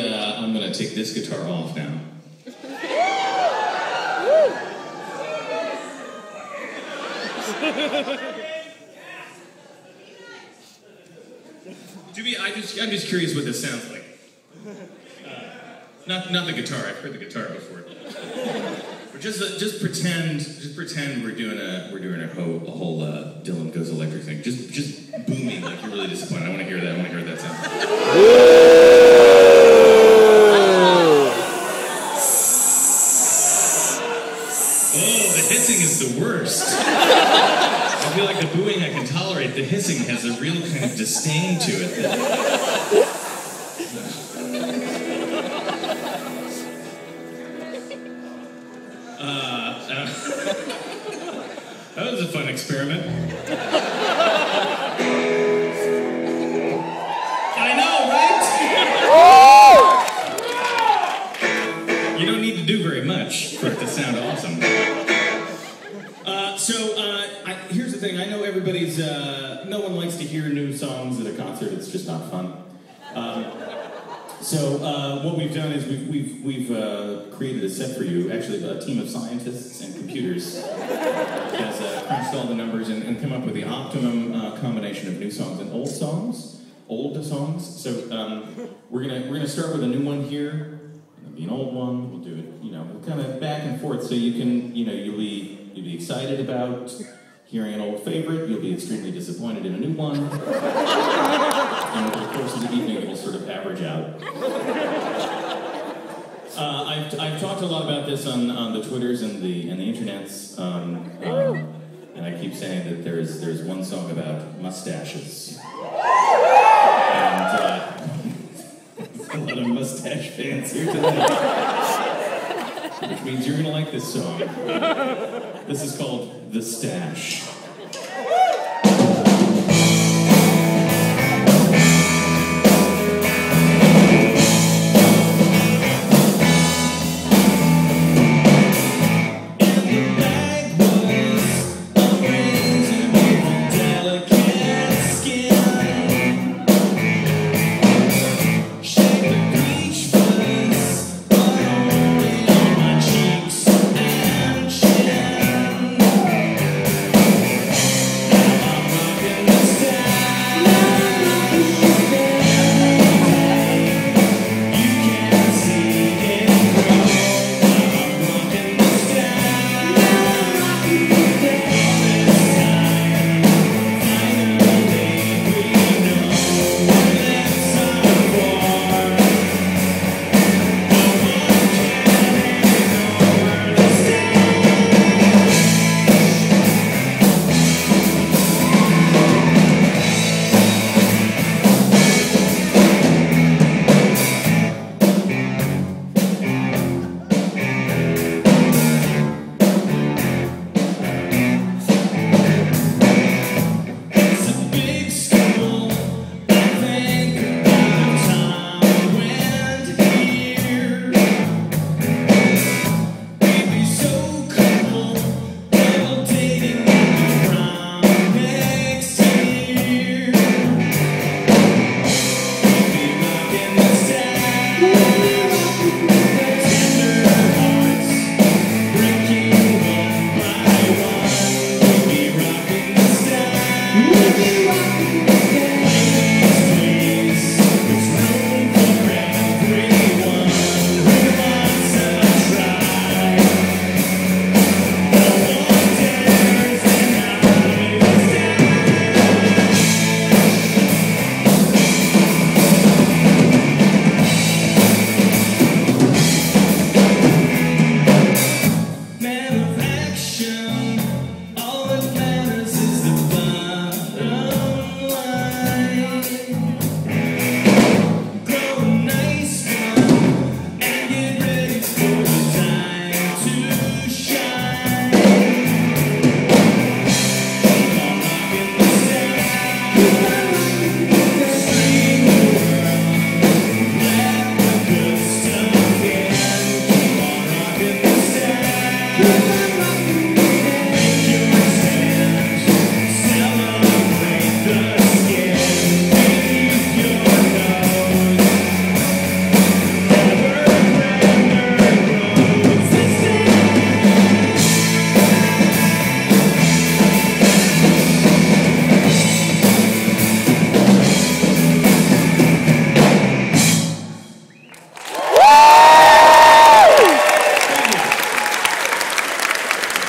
I, uh, I'm gonna take this guitar off now. to be, I just, I'm just curious what this sounds like. Uh, not, not the guitar. I've heard the guitar before. but just, uh, just pretend, just pretend we're doing a, we're doing a whole, a whole uh, Dylan goes electric thing. Just, just booming like you're really disappointed. I want to hear that. I want to hear that sound. Is the worst. I feel like the booing I can tolerate. The hissing has a real kind of disdain to it. that- Uh, uh, that was a fun experiment. I know, right? You don't need to do very much for it to sound awesome. So uh, I, here's the thing. I know everybody's. Uh, no one likes to hear new songs at a concert. It's just not fun. Um, so uh, what we've done is we've we've, we've uh, created a set for you. Actually, a team of scientists and computers has uh, crunched all the numbers and, and come up with the optimum uh, combination of new songs and old songs. Old songs. So um, we're gonna we're gonna start with a new one here. Be an old one. We'll do it. You know, we'll kind of back and forth. So you can you know you'll be you'll be excited about hearing an old favorite. You'll be extremely disappointed in a new one. and over the course of the evening, it will sort of average out. Uh, I've, I've talked a lot about this on, on the Twitters and the and the internets, um, um, and I keep saying that there's there's one song about mustaches, mustache fans here tonight, which means you're gonna like this song. This is called "Moustache."